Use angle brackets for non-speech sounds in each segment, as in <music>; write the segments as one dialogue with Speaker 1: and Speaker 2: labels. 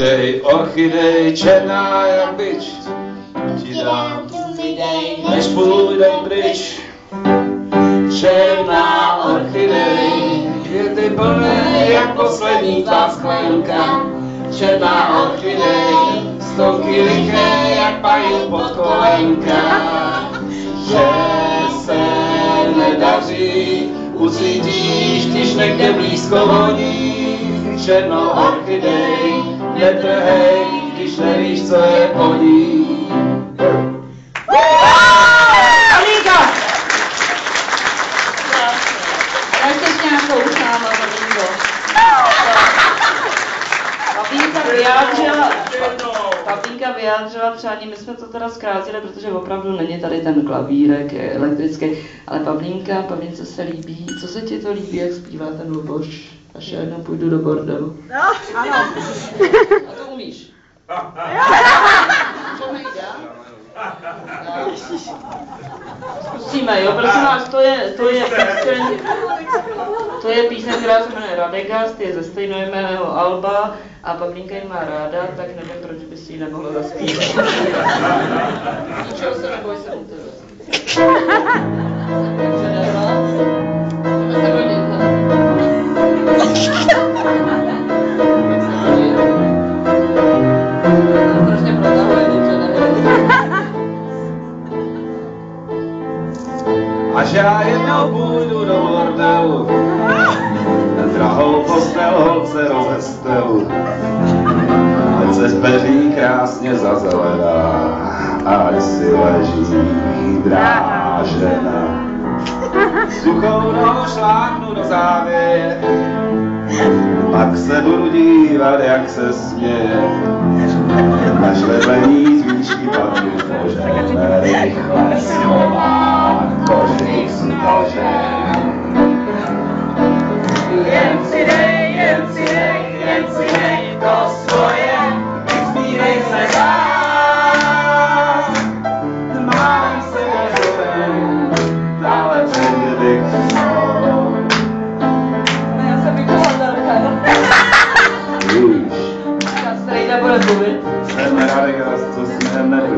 Speaker 1: Dej orchidej, černá jak byč, ti dám, než půjdem pryč. Černá orchidej, květy plné jak poslední tvá sklenka. Černá orchidej, stonky liché jak pají pod kolenka. Že se nedaří, ucítíš, když někde blízko voní. Černou orchidej, netrhej, když nevíš, co je po ní.
Speaker 2: Já ještě nějakou sám, Babínko. Babínka vyjádřila, Babínka vyjádřila přání, my jsme to teda zkrátili, protože opravdu není tady ten klavírek je elektrický, ale Pavlínka, Pavlínce se líbí, co se ti to líbí, jak zpívá ten Luboš? Až já jednou půjdu do bordelu.
Speaker 3: No, ano.
Speaker 2: A to umíš? Co mi dá? Zkusíme, jo, prosím vás, to je, to je píseň, to je píseň, která se jmenuje Radegast, je ze stejnojmeného Alba a Pavlínka ji má ráda, tak nevím, proč by si ji nemohla zaspívat. Ničeho se neboj, jsem u tebe. <laughs>
Speaker 1: Až já jednou půjdu do bordelu, drahou postel holce rozestelu. Ať se zbeří krásně zazelená, ať si leží drážena. Suchou nohu šlápnu do závěje, pak se budu dívat, jak se směje.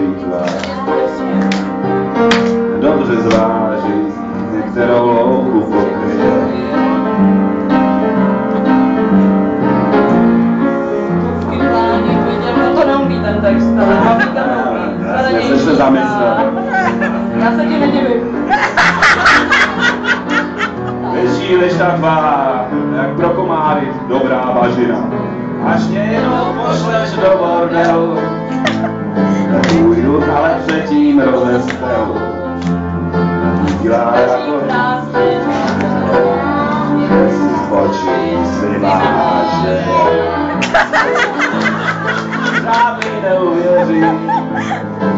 Speaker 1: Neplýtvá. Dobře zvážit, některou louku pokryje.
Speaker 2: To neumí ten text, ale Pavlíka neumí.
Speaker 1: Já jsem se zamyslel.
Speaker 2: Já se ti nedivím.
Speaker 1: Větší než ta tvá, jak pro komáry dobrá bažina. Až mě jenom pošleš do bordelu, půjdu, ale předtím rozestel. Dílá jako oči si máš. Já mi neuvěřím,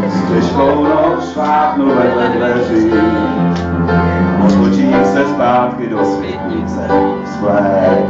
Speaker 1: s těžkou noc švápnu vedle dveří. Otočím se zpátky do světnice
Speaker 2: své.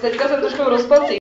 Speaker 2: Teďka jsem trošku v.